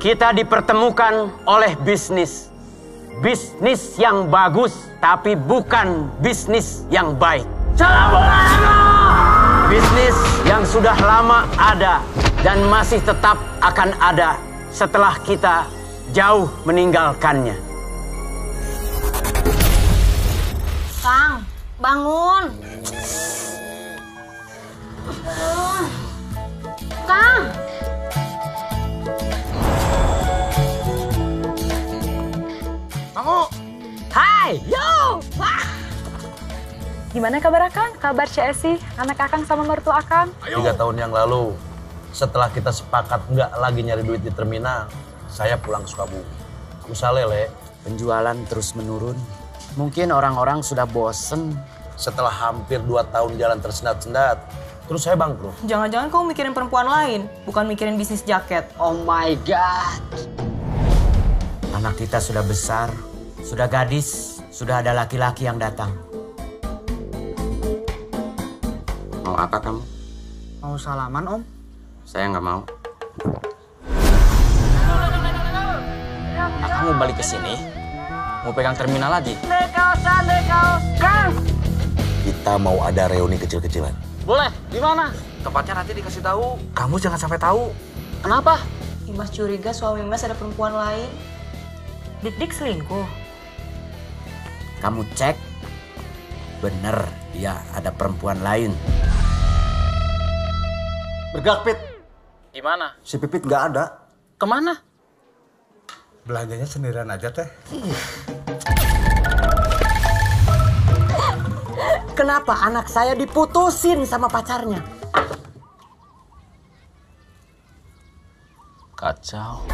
kita dipertemukan oleh bisnis. Bisnis yang bagus, tapi bukan bisnis yang baik. Bisnis yang sudah lama ada dan masih tetap akan ada setelah kita jauh meninggalkannya. Kang, bangun. Hai, yo! Gimana kabar Akang? Kabar CSI, anak Akang sama mertua Akang? Tiga tahun yang lalu, setelah kita sepakat nggak lagi nyari duit di terminal, saya pulang ke Sukabumi. Usaha lele, Penjualan terus menurun. Mungkin orang-orang sudah bosen. setelah hampir dua tahun jalan tersendat-sendat, terus saya bangkrut. Jangan-jangan kamu mikirin perempuan lain, bukan mikirin bisnis jaket. Oh my God. Anak kita sudah besar, sudah gadis, sudah ada laki-laki yang datang. Mau apa kamu? mau salaman om? Saya nggak mau. Akang mau balik ke sini? Mau pegang terminal lagi? Kita mau ada reuni kecil-kecilan. Boleh. Di mana? Tempatnya nanti dikasih tahu. Kamu jangan sampai tahu. Kenapa? Imas curiga suami Mas ada perempuan lain. Dik-dik selingkuh. Kamu cek. Bener, dia ada perempuan lain. Bergerak Pit. Gimana? Si Pipit nggak ada. Ke mana? Belanjanya sendirian aja teh. Kenapa anak saya diputusin sama pacarnya? Kacau.